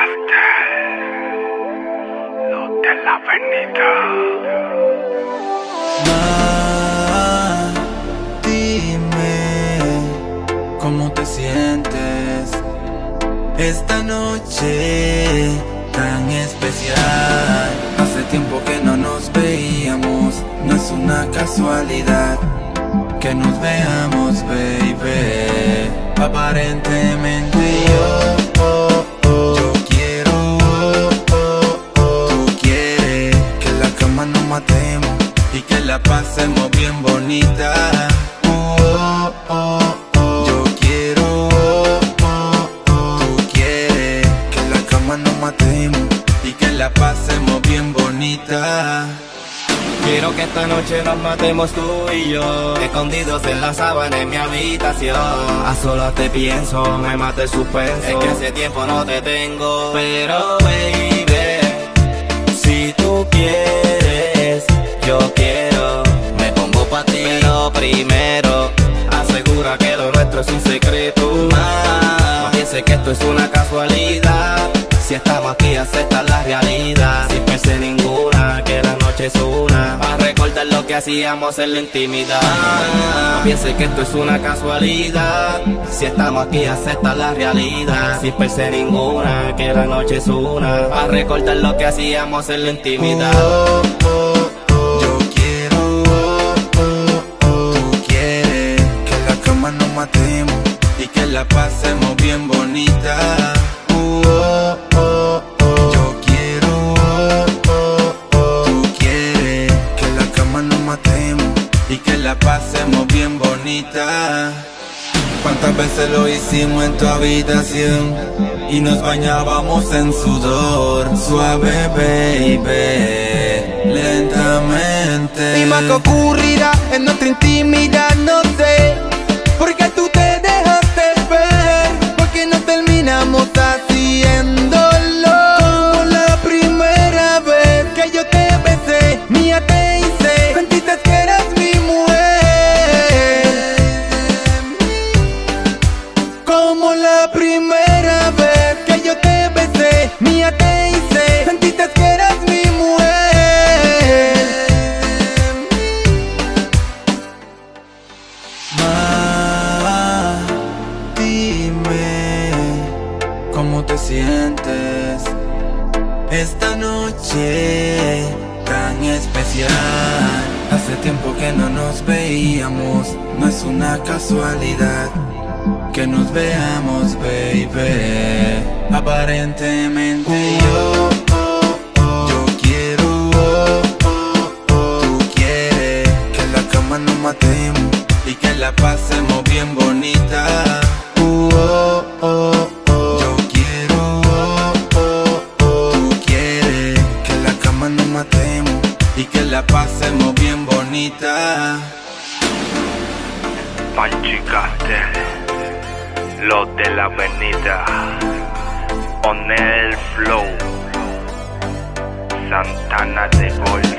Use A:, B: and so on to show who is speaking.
A: Castel, los de la avenida.
B: Dime cómo te sientes esta noche tan especial. Hace tiempo que no nos veíamos, no es una casualidad que nos veamos, baby. Aparentemente yo, y que la pasemos bien bonita. Quiero que
C: esta noche nos matemos tú y yo Escondidos en la sábana en mi habitación. A solas te pienso, me mata el suspenso. Es que hace tiempo no te tengo Pero baby, si tú quieres, yo quiero. Me pongo pa' ti, pero primero Asegura que lo nuestro es un secreto No pienses que esto es una casualidad Si estamos aquí acepta la realidad. Sin pensé ninguna, que la noche es una. Para recordar lo que hacíamos en la intimidad. No pienses que esto es una casualidad. Si estamos aquí acepta la realidad. Sin pensé ninguna, que la noche es una. Para recordar lo que hacíamos en la intimidad.
B: Oh, oh, oh, matemos y que la pasemos y que la pasemos bien bonita. ¿Cuántas veces lo hicimos en tu habitación? Y nos bañábamos en sudor Suave, baby Lentamente
D: Dime qué ocurrirá en nuestra intimidad, no sé. Porque tú te
B: cómo te sientes esta noche tan especial. Hace tiempo que no nos veíamos, no es una casualidad que nos veamos, baby. Aparentemente yo, que la pasemos bien bonita.
A: Panchi Castel, los de la avenida. Onel Flow, Santana de Golden